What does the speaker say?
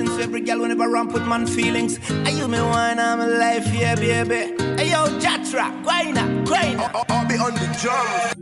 blessings every girl whenever I put man feelings. I you me wine, I'm alive, yeah, baby. Hey yo, Yatra, Guaynaa, up, up. I'll be on the drum.